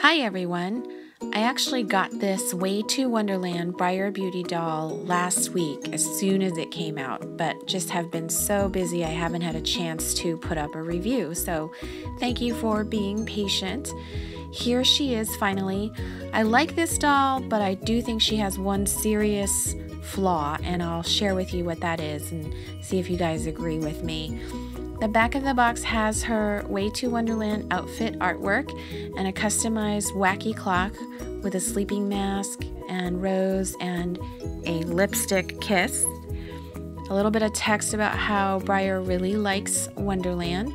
Hi everyone! I actually got this Way Too Wonderland Briar Beauty doll last week as soon as it came out, but just have been so busy I haven't had a chance to put up a review. So thank you for being patient. Here she is finally. I like this doll, but I do think she has one serious flaw, and I'll share with you what that is and see if you guys agree with me. The back of the box has her Way Too Wonderland outfit artwork and a customized wacky clock with a sleeping mask and rose and a lipstick kiss. A little bit of text about how Briar really likes Wonderland.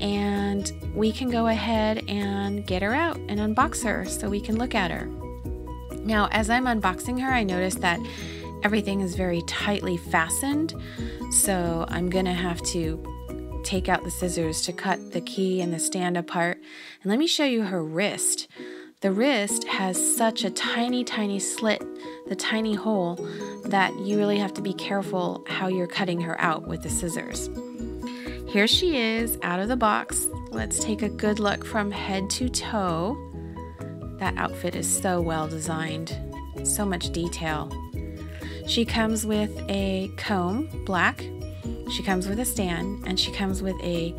And we can go ahead and get her out and unbox her so we can look at her. Now, as I'm unboxing her, I noticed that everything is very tightly fastened. So I'm gonna have to take out the scissors to cut the key and the stand apart. And let me show you her wrist. The wrist has such a tiny, tiny slit, the tiny hole, that you really have to be careful how you're cutting her out with the scissors. Here she is out of the box. Let's take a good look from head to toe. That outfit is so well designed, so much detail. She comes with a comb, black. She comes with a stand, and she comes with a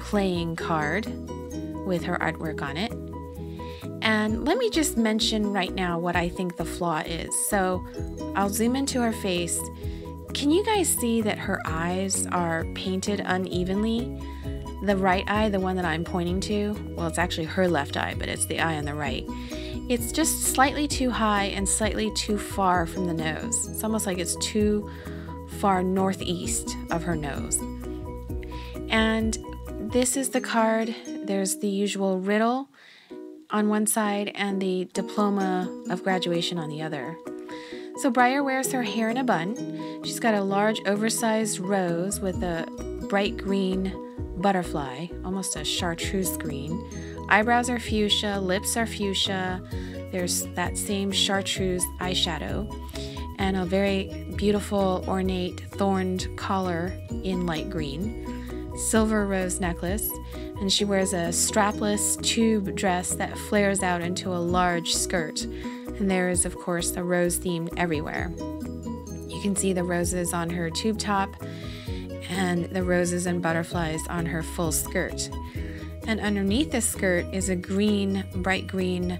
playing card with her artwork on it. And let me just mention right now what I think the flaw is. So I'll zoom into her face. Can you guys see that her eyes are painted unevenly? The right eye, the one that I'm pointing to, well, it's actually her left eye, but it's the eye on the right. It's just slightly too high and slightly too far from the nose. It's almost like it's too far northeast of her nose. And this is the card. There's the usual riddle on one side and the diploma of graduation on the other. So Briar wears her hair in a bun. She's got a large oversized rose with a bright green butterfly, almost a chartreuse green. Eyebrows are fuchsia, lips are fuchsia. There's that same chartreuse eyeshadow and a very beautiful ornate thorned collar in light green, silver rose necklace, and she wears a strapless tube dress that flares out into a large skirt. And there is, of course, a rose theme everywhere. You can see the roses on her tube top and the roses and butterflies on her full skirt. And underneath the skirt is a green, bright green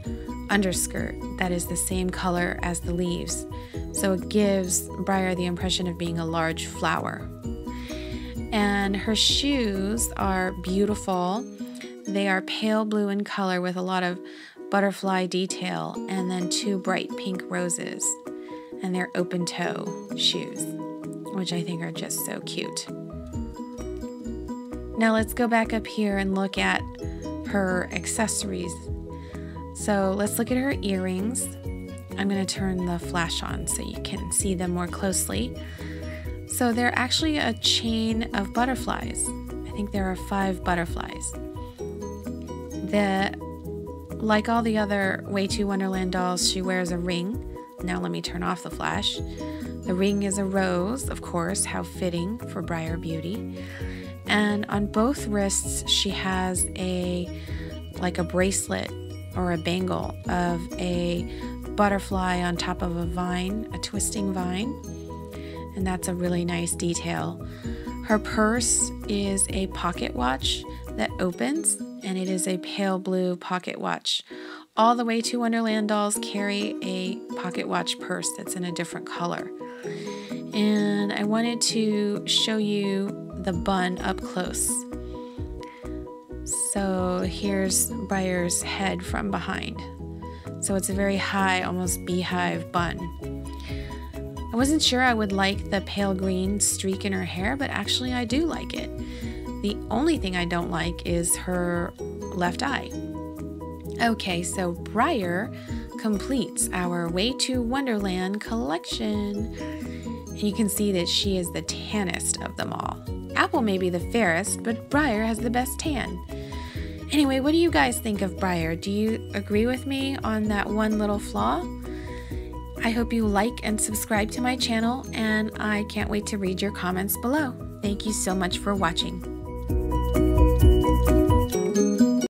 underskirt that is the same color as the leaves. So it gives Briar the impression of being a large flower. And her shoes are beautiful. They are pale blue in color with a lot of butterfly detail and then two bright pink roses. And they're open toe shoes, which I think are just so cute. Now let's go back up here and look at her accessories. So let's look at her earrings. I'm going to turn the flash on so you can see them more closely. So they're actually a chain of butterflies. I think there are five butterflies. The, like all the other Way Too Wonderland dolls, she wears a ring. Now let me turn off the flash. The ring is a rose, of course, how fitting for Briar Beauty. And on both wrists, she has a like a bracelet or a bangle of a butterfly on top of a vine, a twisting vine. And that's a really nice detail. Her purse is a pocket watch that opens, and it is a pale blue pocket watch. All the Way Too Wonderland dolls carry a pocket watch purse that's in a different color. And I wanted to show you the bun up close. So here's Briar's head from behind. So it's a very high, almost beehive bun. I wasn't sure I would like the pale green streak in her hair, but actually I do like it. The only thing I don't like is her left eye. Okay, so Briar completes our Way Too Wonderland collection. And you can see that she is the tannest of them all. Apple may be the fairest, but Briar has the best tan. Anyway, what do you guys think of Briar? Do you agree with me on that one little flaw? I hope you like and subscribe to my channel, and I can't wait to read your comments below. Thank you so much for watching.